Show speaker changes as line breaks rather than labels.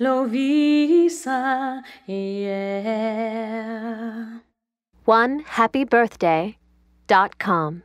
Lovisa, yeah.
One happy birthday dot com.